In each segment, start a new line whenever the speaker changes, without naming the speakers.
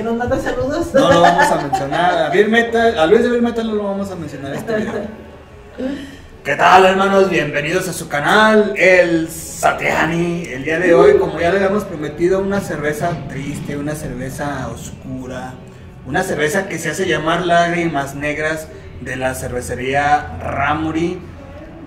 que nos manda saludos.
No lo vamos a mencionar. A, Beer Metal, a Luis de Beer Metal no lo vamos a mencionar este video. ¿Qué tal hermanos? Bienvenidos a su canal, el Satriani. El día de hoy, como ya le habíamos prometido, una cerveza triste, una cerveza oscura, una cerveza que se hace llamar Lágrimas Negras de la cervecería Ramuri.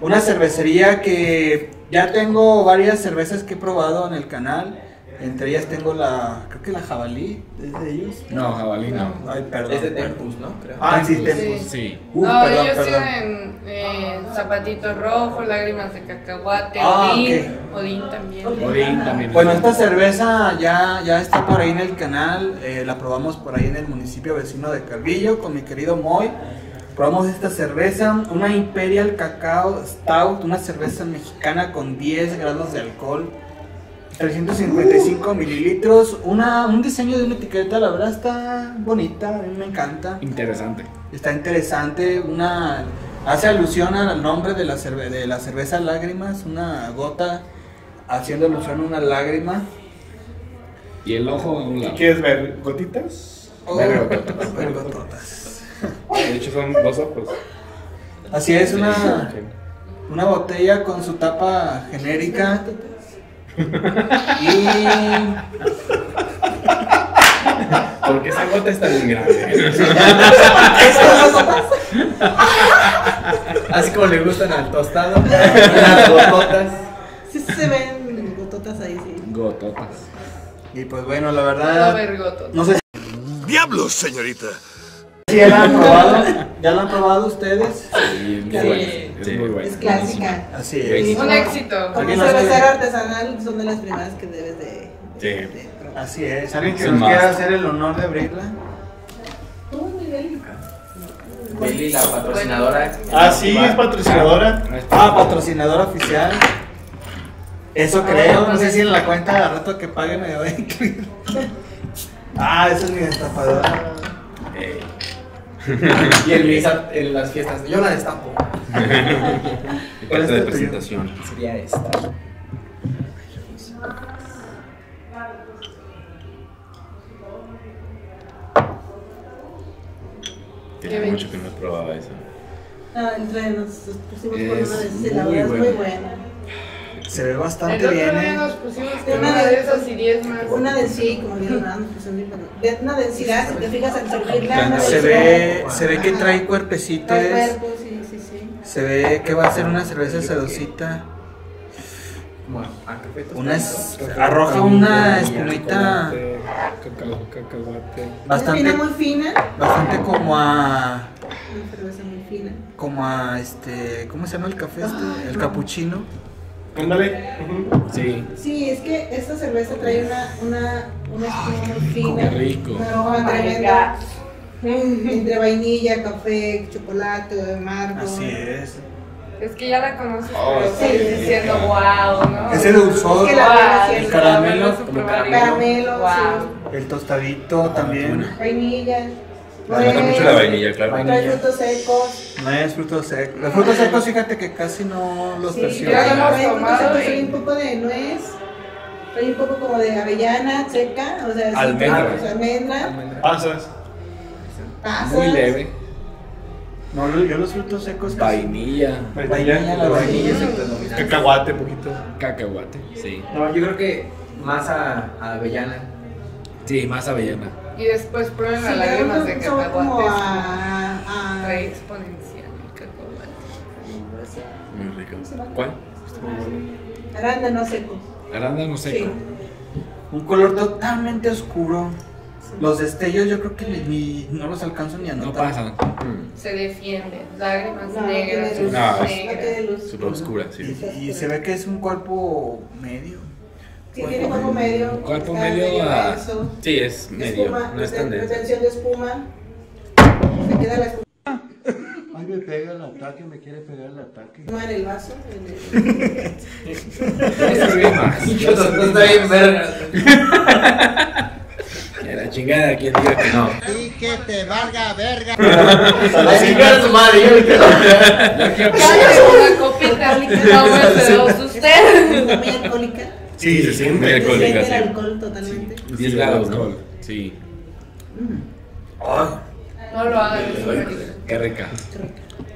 Una cervecería que ya tengo varias cervezas que he probado en el canal. Entre ellas tengo la, creo que la jabalí, ¿es de ellos?
No, jabalí no.
Ay, perdón.
Es de. Tempus, ¿no? Creo.
Ah, sí,
Tempus.
Tempus.
Sí.
Uh,
no,
perdón,
ellos
perdón.
tienen eh, zapatitos rojos, lágrimas de cacahuate,
Ah,
Odín, Odín también.
Odín también.
Bueno, esta cerveza ya, ya está por ahí en el canal, eh, la probamos por ahí en el municipio vecino de Calvillo con mi querido Moy. Probamos esta cerveza, una Imperial Cacao Stout, una cerveza mexicana con 10 grados de alcohol, 355 mililitros, una, un diseño de una etiqueta, la verdad está bonita, a mí me encanta.
Interesante.
Está interesante, una hace alusión al nombre de la, cerve- de la cerveza Lágrimas, una gota haciendo alusión a una lágrima.
Y el ojo en un lado.
¿Quieres ver gotitas?
Oh,
Vergototas.
vergototas.
De hecho son dos ojos.
Así es, una, una botella con su tapa genérica. Y
Porque esa gota está bien grande.
Así como le gustan al tostado, unas gototas.
Sí se ven gototas ahí, sí.
Gototas.
Y pues bueno, la verdad, no sé
¡Diablos, señorita!
Ya la han probado. ¿Ya la han probado ustedes?
Sí, muy
Sí.
buena. Es Sí. muy buena.
Es clásica.
Así es.
Un éxito.
Como
¿Alguien nos
cervecero
quiere?
artesanal son de las primeras que debes de,
Sí.
de.
Así es. ¿Alguien que nos
más.
quiera hacer el honor de abrirla?
Tú, Miguel.
Beli, la patrocinadora.
Ah, sí, es patrocinadora.
Ah, patrocinador oficial. Eso creo, no sé si en la cuenta de rato que pague me va a incluir. Ah, esa es mi destapadora.
Ey.
Y el Misa en las fiestas. Yo la destapo.
Mi
¿Cuál es
carta de presentación.
Sería esta.
Tiene
Qué
mucho que no probaba eso.
Ah, entre nos pusimos por una de esas
muy
y la verdad es muy
buena.
Se ve bastante bien, ¿eh?
nos
Una de
esas y 10 más.
Una de sí, como vieron antes, pues, de una densidad, si te fijas al servirla,
Se ve, se ve que trae cuerpecito.
Trae
es-
cuerpo, sí, sí, sí.
Se ve que va a ser una cerveza sedosita. Una es- arroja una espumita bastante,
muy fina.
bastante como a,
Una cerveza muy fina.
como a este, ¿cómo se llama el café este? El capuchino.
Ándale. Ujú.
Sí.
Sí, es que esta cerveza trae una, una, una espuma muy fina.
Qué rico.
Una aroma tremenda. Entre vainilla, café, chocolate, amargo.
Así es.
Es que ya la conoces,
Oh,
pero
sí.
sigues diciendo wow, ¿no?
Ese dulzor,
Es que
Wow,
sí
el caramelo,
Como
como
Caramelo,
Wow.
el tostadito también.
Vainilla.
Me gusta mucho la vainilla, claro.
Trae frutos secos.
No es frutos secos. Los frutos secos, fíjate que casi no los
Sí,
percibo.
ya lo hemos
trae frutos
tomado
secos,
y-
trae un poco de nuez. Trae un poco como de avellana seca. O sea,
Almendra.
pues, almendra.
Pasas.
pasas.
Muy leve.
No, yo los frutos secos casi.
Vainilla.
Vainilla, la vainilla.
es el predominante.
Cacahuate, poquito.
Cacahuate. Sí.
No, yo creo que más a, a avellana.
Sí, más avellana.
Y después prueben
Sí,
las lágrimas de
un sabor como
cacahuate.
a, a-
Trae exponencial cacahuate.
Muy rico. ¿Cuál?
arándano seco.
Arándano
Sí.
seco.
Un color totalmente oscuro. Los destellos yo creo que ni, ni- no los alcanzo ni a
No
notar.
pasan.
Se defiende. Lágrimas
No,
negras,
tiene luz.
luces
No,
No tiene
negras.
luz.
Súper oscura, sí.
Y, y se ve que es un cuerpo medio.
Sí, tiene cuerpo medio.
Cuerpo
está
medio a...
grueso.
Sí, es medio.
Espuma,
No es tan
reten-
denso.
retención de espuma. Se queda la espuma
Ay, me pega el ataque, me quiere pegar el ataque.
en el vaso. en el-.
No está bien verga.
La chingada, quien diga que no.
Y que te valga verga.
A chingar a su madre, yo
que
Dale una copita, no me usted.
Alcohólica.
Sí, se siente.
Se el alcohol totalmente.
10 grados, ¿no?
Alcohol. Sí.
Ay,
No lo horrible.
Qué rica.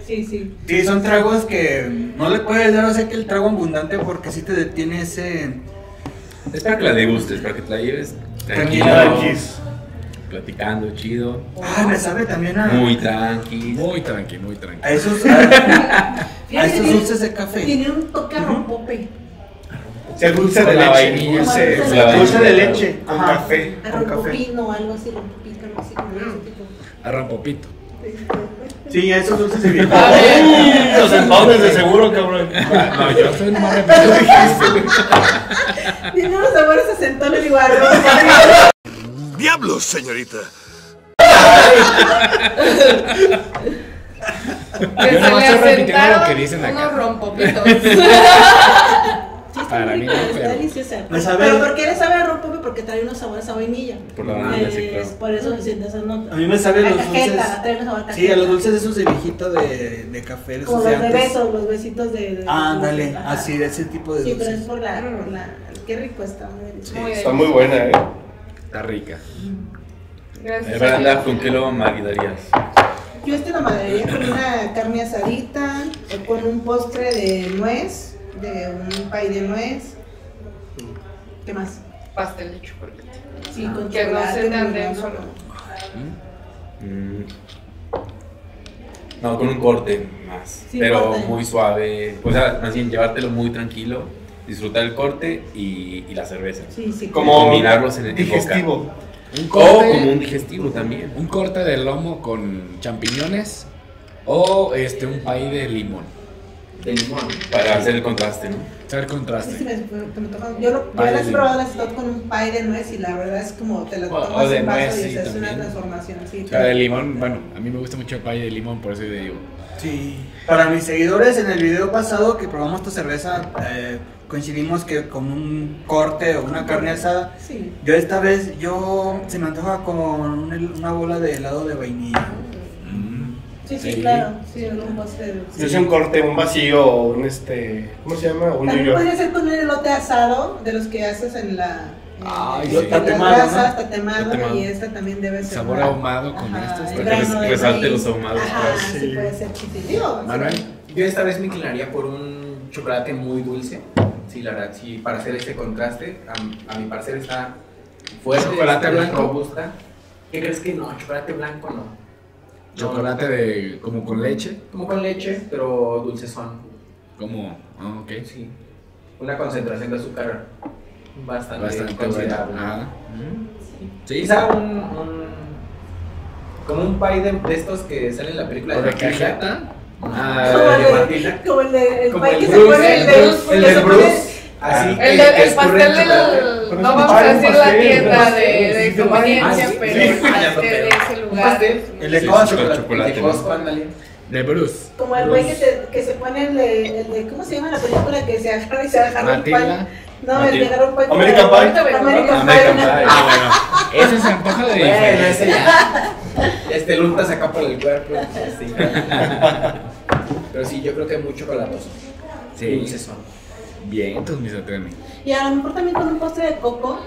Sí, sí.
Sí, son tragos que no le puedes dar, o sea, que el trago abundante porque sí te detiene ese...
Es para que la degustes, para que te la lleves tranquilo,
Tranquila.
platicando, chido,
Ay, me sabe también a...
muy tranqui.
Muy tranqui, muy tranqui.
A esos, a, a esos dulces de café.
Tiene un toque a rompope.
Sea dulce de
la
leche.
vainilla,
Dulce,
sí,
la vainilla.
dulce de leche con
Ajá.
café.
A
Con café.
rompopino o algo así, rompopito, algo así como.
A rompopito.
Sí, esos dulces de viejo.
A ver.
Uy, Los entones de seguro, cabrón. No, yo soy nomás repito.
Tiene unos sabores a centones igual.
¡Diablos, señorita!
Que
Yo
se le
estoy repitiendo lo que dicen acá.
unos rompopitos.
Para mí no, pero-
deliciosa.
Me sabe-
Pero ¿por qué le sabe a rompope? Porque trae unos sabores a vainilla.
Por la vainilla, sí,
Es
claro.
por eso se siente esa nota.
A mí me sabe
A
los
cajeta,
dulces.
sabor a
Sí, a los dulces esos de viejito de, de café,
Como los de besos, los besitos de. de
Ándale, así, de ese tipo de
Sí, pero es
dulces.
por la, por la. Qué rico está, muy
Está
bien.
muy buena, eh. Está rica.
Gracias.
¿con qué lo maridarías?
Yo este lo madrearía con una carne asadita, o con un postre de nuez, de un pay de nuez. ¿Qué más?
Pastel de chocolate.
Sí, con
Que no
chocolate,
se te
muy
ande
bueno.
solo.
Mm. No, con un corte más,
Sí,
pero
corte.
muy suave. O sea, más bien llevártelo muy tranquilo, disfrutar el corte y, y la cerveza.
Sí, sí.
Como
Combinarlos en el- en
digestivo. Un
O
corte,
como un digestivo también.
un corte de lomo con champiñones o este un pay de limón.
De limón.
Para hacer el contraste, ¿no?
Sí, sí,
contraste.
me- me- me toca- Yo, lo, yo las he probado las top con un pay de nuez y la verdad es como te la
O- o
tomas
de
en vaso
nuez,
y
sí,
es una transformación. Sí,
O sea, de limón, bueno, a mí me gusta mucho el pay de limón, por eso yo digo.
Sí. Para mis seguidores, en el video pasado que probamos tu cerveza, eh, coincidimos que con un corte o una carne asada.
Sí.
Yo esta vez, yo se me antoja con una bola de helado de vainilla.
Sí, sí,
Sí.
claro. Sí, un postre. de-
Yo sé un corte, un vacío, un este. ¿Cómo se llama? Un
También podría ser con un elote asado de los que haces en la. en
sí.
Tatemado,
brasas,
¿no?
tatemado, y esta también debe ser.
Sabor ahumado con
Ajá,
estos,
el
para que
resalte los ahumados.
Ajá,
Sí.
sí puede ser chiste. Digo,
Manuel,
Yo esta vez me inclinaría por un chocolate muy dulce. Sí, la verdad, sí, para hacer este contraste, a, a mi parecer está fuerte.
¿Chocolate
está
blanco?
Robusta. ¿Qué crees que no? Chocolate blanco no.
Chocolate de como con leche,
Como con leche, pero dulcezón.
como, ah, ok,
Sí. Una concentración de azúcar bastante,
bastante
considerable.
Ajá. Sí,
Quizá un, un- como un pie de, de estos que salen en la película
de
Matilda.
cajeta.
Como
Ah,
de
el de, como el de el
Como
pay
el
que se
Bruce,
pone
el
el de
Bruce,
El
que
Bruce. Así
El,
que-
de-
que
el pastel del. No
es
vamos a decir la tienda de,
pastel,
de
sí,
conveniencia,
sí,
pero
sí,
el pastel
no Un pastel.
El de
Sí,
Costco.
chocolate. chocolate,
El de. Costco, ándale.
de Bruce.
Como el güey que, se- que se pone el de, el de. ¿Cómo se llama la película? Que se agarra y se agarra un pan. No, el
Matilda.
de agarra un pan.
American Pie.
American
American
Pie.
Pie.
Ah, bueno, ese se antoja de
Bueno, ese ya. Este lunta saca por el cuerpo. sí. Pero sí, yo creo que muy chocolatoso.
Sí.
Dulcezón.
Bien, entonces mis atreven.
Y a lo mejor también con un postre de coco.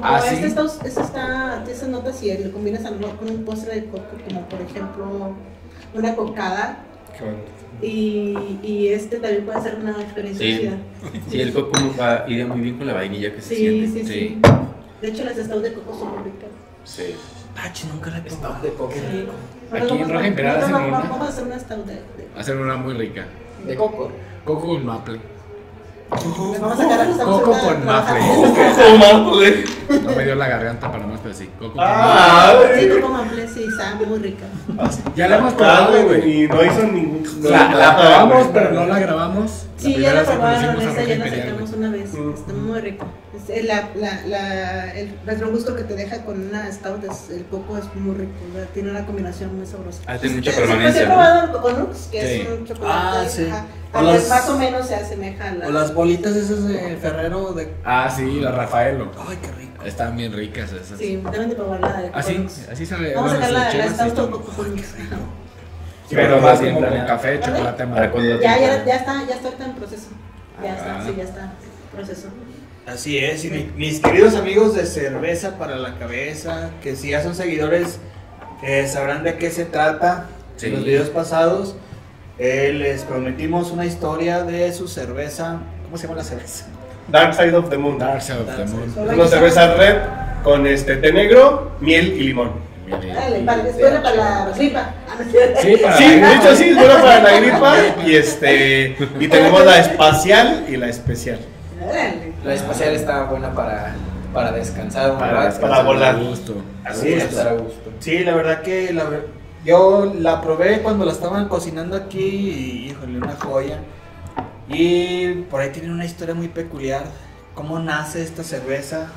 Como
Ah,
este
¿sí?
está, este está, esas notas y lo combinas a lo mejor con un postre de coco, como por ejemplo una cocada.
Qué bueno.
Y, y este también puede ser una experiencia
Sí. Sí, el coco va, iría muy bien con la vainilla que se
Sí,
siente.
sí, sí,
Sí.
De hecho, las stouts de coco son muy ricas.
Sí.
Pachi, nunca la he.
Stop de coco.
Sí.
Aquí en Roja Imperial hacen una.
Vamos a hacer una stout de. de-
Hacer una muy rica.
De coco.
Coco con maple.
Vamos a sacar estamos
Coco con maple. No me dio la garganta para más, pero sí. Coco con
Ah,
Sí, coco maple, sí, sabe muy rica.
Ya la hemos probado, güey.
Y no hizo ningún.
La, la probamos, pero no la grabamos.
Sí, ya la probaron, esa ya la sacamos una vez.
Mm.
Está muy rico. Es- es la, la, la, el retrogusto que te deja con una stout, es- el coco es muy rico. ¿verdad? Tiene una combinación muy sabrosa.
Ah, tiene mucha
pues
permanencia,
he
¿no?
probado el Coconux, que
Sí.
es un chocolate.
Ah, sí.
ajá,
O las-
Más o menos se asemeja a la.
O las bolitas esas de Ferrero de.
Ah, sí, la Rafaelo.
Ay, qué rico.
Están bien ricas esas.
Sí, deben de probar la de
Así,
Coconux.
así sabe.
Vamos a
bueno,
sacar la,
sus
la
chelas,
stout
sí
con
están-
Coconux.
Pero más como
bien
con café, chocolate
la
Ya, ya, ya está, ya está ahorita en proceso. Ya
Ah.
está, sí, ya está. proceso.
Así es, y mi- mis queridos amigos de Cerveza para la Cabeza, que si ya son seguidores, eh, sabrán de qué se trata.
Sí.
En los videos pasados eh, les prometimos una historia de su cerveza. ¿Cómo se llama la cerveza?
Dark Side of the Moon.
Dark Side of the Moon.
Una cerveza red con este té negro, miel y limón.
Dale, para, es buena para la gripa.
Sí, para
Sí, de hecho sí, es buena para la gripa y este y tenemos la espacial y la especial.
La espacial está buena para, para descansar un
para,
rato.
para volar.
a gusto.
Así es.
estar a gusto.
Sí, la verdad que la yo la probé cuando la estaban cocinando aquí y híjole, una joya. Y por ahí tienen una historia muy peculiar. ¿Cómo nace esta cerveza?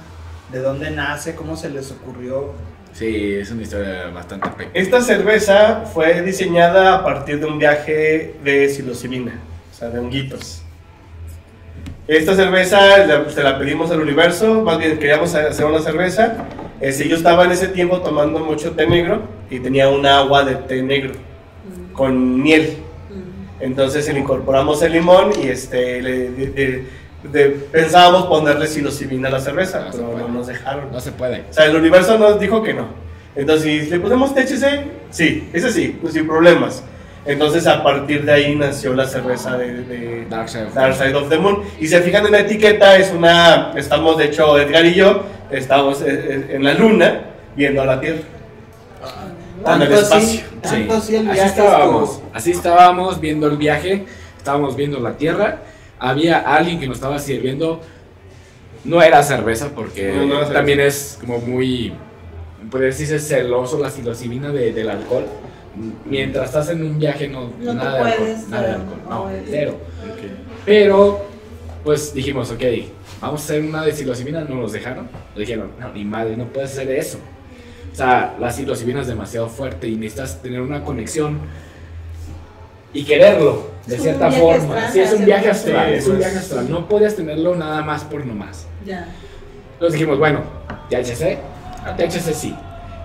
¿De dónde nace? ¿Cómo se les ocurrió?
Sí, es una historia bastante pequeña.
Esta cerveza fue diseñada a partir de un viaje de psilocibina, o sea, de honguitos. Esta cerveza se la pedimos al universo, más bien queríamos hacer una cerveza. Este, yo estaba en ese tiempo tomando mucho té negro y tenía un agua de té negro con miel. Entonces le incorporamos el limón y este, le- de- de- de- pensábamos ponerle psilocibina a la cerveza,
No
pero no nos dejaron.
No se puede.
O sea, el universo nos dijo que no. Entonces, si le ponemos THC, sí, ese sí, pues sin problemas. Entonces, a partir de ahí nació la cerveza de, de
Dark Side of the
Dark
Moon.
Side of the Moon. Y se fijan en la etiqueta, es una, estamos, de hecho, Edgar y yo, estamos en la luna viendo a la Tierra. En el espacio.
así el
así estábamos. Así estábamos viendo el viaje, estábamos viendo la tierra. Había alguien que nos estaba sirviendo. No era cerveza porque
No, no era cerveza.
también es como muy, puede decirse celoso la psilocibina de- del alcohol. Mientras estás en un viaje no,
No
nada, de alcohol,
puedes,
nada de alcohol, no, cero. Pero pues dijimos, ok, vamos a hacer una de psilocibina, no nos dejaron. Dijeron, no, ni madre, no puedes hacer eso. O sea, la psilocibina es demasiado fuerte y necesitas tener una conexión y quererlo, de cierta forma. Sí, es un viaje astral, es un viaje astral. No podías tenerlo nada más por nomás.
Ya.
Entonces dijimos, bueno, THC, THC sí.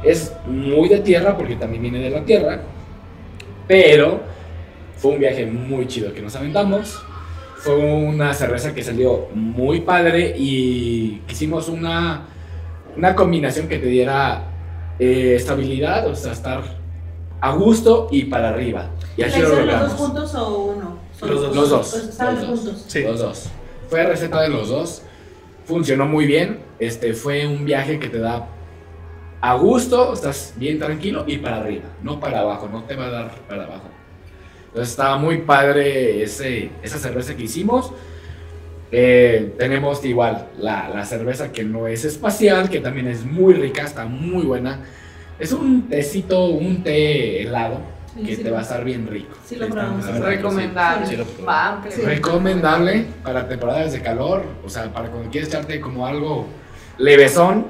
Es muy de tierra porque también viene de la tierra, pero fue un viaje muy chido que nos aventamos. Fue una cerveza que salió muy padre y quisimos una, una combinación que te diera eh, estabilidad, o sea, estar a gusto y para arriba. Y
¿La
así lo
los dos juntos o uno?
Los dos.
Los dos.
Pues estaban
los dos.
juntos.
Sí.
Los dos. Fue receta de los dos. Funcionó muy bien. Este fue un viaje que te da a gusto, estás bien tranquilo y para arriba, no para abajo, no te va a dar para abajo. Entonces estaba muy padre ese, esa cerveza que hicimos. Eh, tenemos igual la, la cerveza que no es espacial, que también es muy rica, está muy buena. Es un tecito, un té helado,
Sí,
que
sí
te va a estar bien rico.
Sí, lo probamos.
Recomendable.
Sí, lo. Recomendable para temporadas de calor, o sea, para cuando quieres echarte como algo levesón,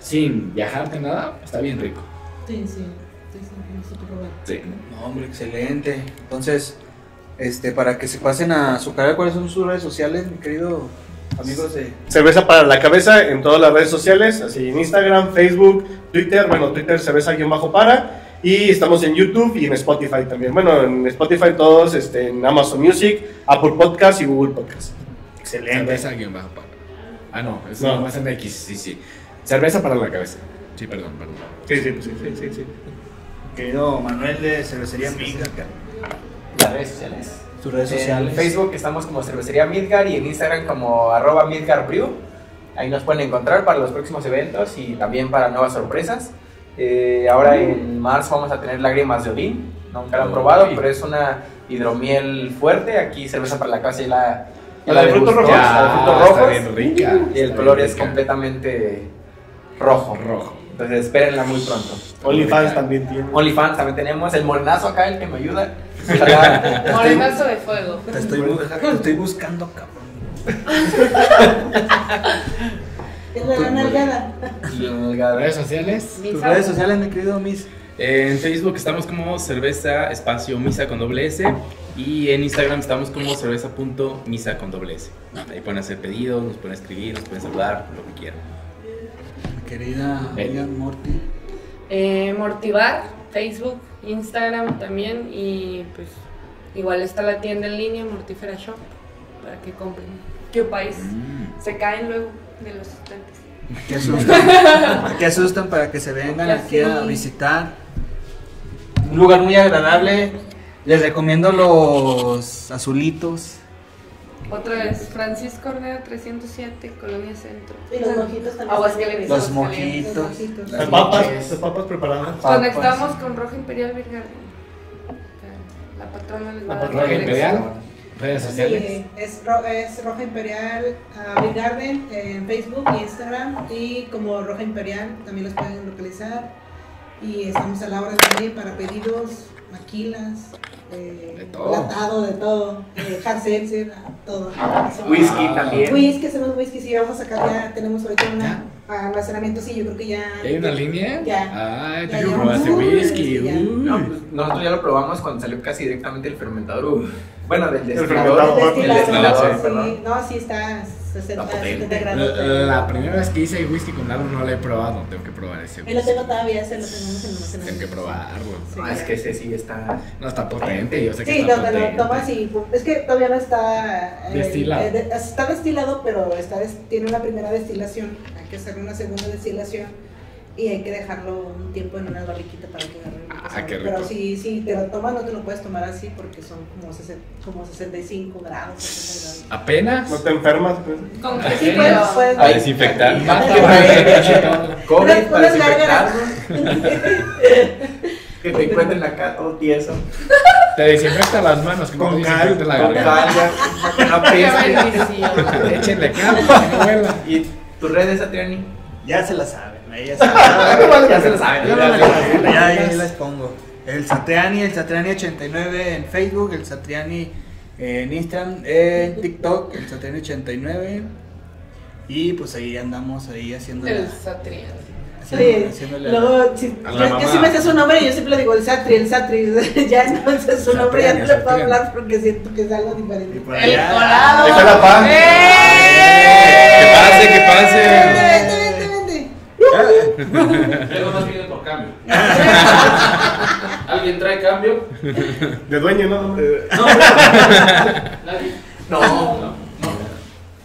sin viajarte nada, está bien rico.
Sí, sí. Sí.
No, hombre, excelente. Entonces, este, para que se pasen a su canal, ¿cuáles son sus redes sociales, mi querido amigos de
Cerveza para la cabeza en todas las redes sociales, así en Instagram, Facebook, Twitter, bueno, Twitter cerveza-para, y estamos en YouTube y en Spotify también. Bueno, en Spotify todos, este, en Amazon Music, Apple Podcast y Google Podcast.
excelente?
Cerveza guion bajo para. Ah, no, es
No.
más en X, sí, sí. Cerveza para la cabeza. Sí, perdón, perdón.
Sí, sí, sí, sí, sí, sí.
Querido Manuel de Cervecería Midgar,
Las redes sociales.
sus redes
En
sociales.
Facebook estamos como Cervecería Midgar y en Instagram como arroba Midgar Brew. Ahí nos pueden encontrar para los próximos eventos y también para nuevas sorpresas. Eh, ahora en marzo vamos a tener lágrimas de Odín. Nunca lo han probado, pero es una hidromiel fuerte. Aquí cerveza para la casa y la, ya
¿La de frutos rojos?
La de frutos
está
rojos.
bien rica.
Y el color es completamente rojo.
rojo.
Entonces espérenla muy pronto.
OnlyFans también tiene.
OnlyFans también tenemos. El morenazo acá, el que me ayuda.
Morenazo de fuego.
Te estoy, bu- te estoy buscando, cabrón.
Es la nalgada.
Redes sociales.
Tus redes sociales, mi querido Miss.
En Facebook estamos como cerveza espacio misa con doble S y en Instagram estamos como cerveza.misa con doble S. Ahí pueden hacer pedidos, nos pueden escribir, nos pueden saludar, lo que quieran.
Querida
Eh.
amiga Morty.
Eh, Mortivar, Facebook, Instagram también. Y pues igual está la tienda en línea, Mortífera Shop, para que compren. ¿Qué país?
Mm.
Se caen luego de los estantes.
Que asustan, que asustan para que se vengan
Ya
aquí a visitar. Un lugar muy agradable. Les recomiendo los azulitos.
Otra vez, Francisco Ornea 307, Colonia Centro.
Y los mojitos también.
Aguascalientes.
Los
Aguascalientes.
mojitos.
mojitos.
Las papas, las papas preparadas.
Conectamos con Roja Imperial Beer Garden. La patrona les va a
La
dar
patrona
la
Imperial. Redes sociales.
Sí, es, ro- es Roja Imperial uh, Beer Garden en Facebook y Instagram y como Roja Imperial también los pueden localizar y estamos a la hora de nadie para pedidos, maquilas, eh,
De todo.
latado, de todo, eh, hard seltzer, todo.
Whisky también.
Whisky, hacemos whisky, sí, vamos a sacar ya, tenemos ahorita un almacenamiento, sí, yo creo que ya...
¿Y ¿Hay una línea?
Ya.
Ay,
Ya,
este
Uy,
whisky.
sí, ya.
uy.
No, pues, nosotros ya lo probamos cuando salió casi directamente el fermentador. Uf. Bueno, del destilador.
el
El destilador,
sí,
perdón.
no, sí está 60,
Está potente.
70 grados.
La, la primera vez que hice whisky con lado no lo he probado. Tengo que probar ese
Ahí lo
whisky.
tengo todavía, ese lo tenemos en almacenamiento.
Tengo que probarlo.
Sí.
Ah, es que ese sí está.
No está potente, yo sé que
Sí,
está
no, te lo
potente.
tomas y es que todavía no está eh,
Destilado.
eh, de- está destilado, pero está des- tiene una primera destilación. Que hacer una segunda destilación y hay que dejarlo un tiempo en una barriquita para que agarre el
Ah, qué rico.
Pero si, si te lo tomas, no te lo puedes tomar así porque son como, como 65 grados. 60 grados.
¿Apenas?
No te enfermas. pues.
Con
Sí,
que
puedes, puedes-
A desinfectar.
COVID, desinfectarlo,
gárgaras.
que te encuentren acá todo tieso.
Te desinfecta las manos, que no
Con
te
cal,
la
Con
garganta.
cal, no
Qué
apeste.
bendición.
Échenle cal, para que no huela.
¿Y tus redes, Atriani?
Ya se la saben, ya se la saben.
Ya se lo saben.
Yo no
ya
sé, pongo. El Satriani, el Satriani89 en Facebook, el Satriani en Instagram, en TikTok, el Satriani89. Y pues ahí andamos ahí haciendo
El.
Oye,
haciéndole
luego, si, yo
mamá.
sí me sé su nombre y yo siempre le digo el Satri, el Satri. ya entonces su nombre ya no le puedo
Satriani.
hablar porque siento que es algo diferente.
El colado.
Está la pan.
Que cambio. ¿Alguien trae cambio?
De dueño, ¿no? Eh,
Nadie.
No.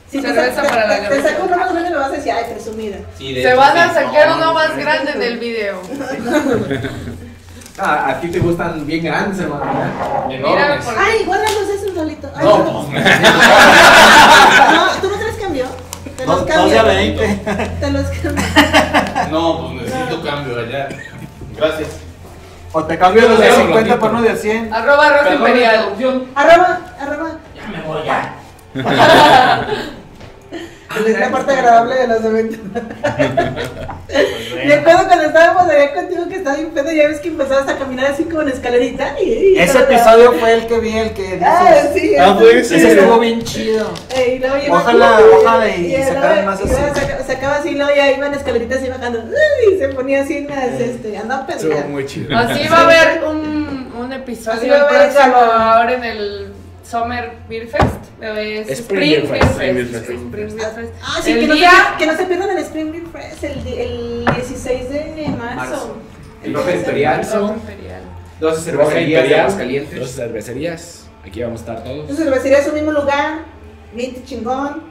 Si te,
Cerveza
sa-
para la
te, te uno más grande me vas a decir, ay, presumida.
Sí,
Se van a sacar
No,
uno
no,
más
no.
grande del video.
Ah, a ti te gustan bien grandes, hermano.
Enormes.
Ay, guárdalos esos solito. Ay,
No,
no. No, ¿tú no traes cambio? Te los
Dos-
cambio.
a 20.
Te los cambio.
No, pues necesito cambio allá.
Gracias.
O te cambio los de
Pero
50
ratito.
por uno de 100.
Arroba
Perdón,
imperial.
Arroba, arroba.
Ya me voy ya.
Es la parte agradable de los eventos. Me acuerdo cuando estábamos allá contigo que estaba bien pedo, ya ves que empezabas a caminar así como en escalerita. Y, y
Ese episodio fue el que vi, el que dices.
Ah, sí.
Ah, pues,
Ese estuvo bien chido. Ojalá,
y-
ojalá y sacaran más así.
saca- Sacaba así, luego ya iban escaleritas y bajando. Y se ponía así en las, este, andaba
Estuvo muy chido.
Así va a haber un, un episodio
Así va a haber
próximo ahora en el Summer Beer Fest. Es
Spring
Spring,
Beer
Beer
Fest. Spring Beer Fest.
Spring Beer Fest.
Ah, sí,
el
que no,
día
se, que no se pierdan el Spring Beer Fest el, el 16 de marzo.
Marzo. El Roja Imperial.
Roja Imperial.
12
Roja
cervecerías Aguascalientes.
dos cervecerías. Aquí vamos a estar todos.
Entonces, cervecería es un mismo lugar, bien chingón.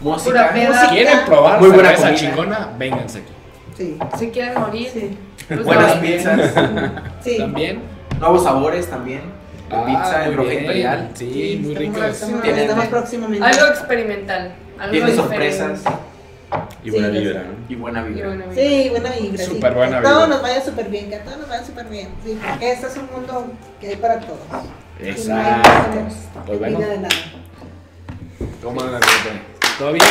Música.
Si quieren probar
Muy buena comida.
chingona, vénganse aquí.
Sí,
Si quieren morir.
sí,
pues
Buenas
no.
pizzas.
sí.
También.
Nuevos sabores también. De pizza en
muy
Roja. Imperial.
Sí, muy ricos.
Estamos, próximamente.
Algo experimental. Algo
Tiene
diferente.
sorpresas
Y buena
Sí,
vibra, ¿no?
y buena
Y
vibra.
buena.
Sí, buena vibra. sí.
Súper buena
Que todo
vibra.
nos vaya súper bien, que a todos nos vaya súper bien. Sí, porque este es un mundo que hay para todos.
Exacto. Pues
Vida
bueno,
de nada.
¿cómo andan? ¿Todo bien?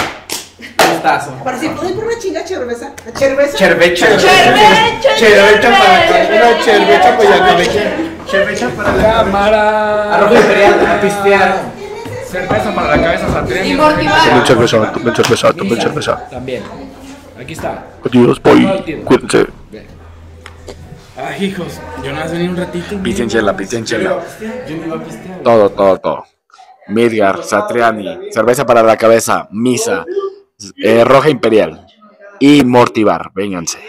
Gustazo.
Para si puedo ir por una chinga cerveza. ¿Cerveza?
Cervecha.
Cervecha,
Cervecha para
cervecha,
una
Cerveza para la
Cámara.
A Roja Imperial, a pistear.
Cerveza para la cabeza Satriani.
Y motivar.
Tomen cerveza, tomen cerveza, tomen cerveza.
También. Aquí está.
Adiós, boy. Cuídense.
Ay, hijos, yo no has venido un ratito.
Píchenchela, píchenchela.
Yo me iba a pistear.
Todo, todo, todo. Midgar, Satriani, cerveza para la cabeza, Misa, eh, Roja Imperial y Mortivar. Vénganse.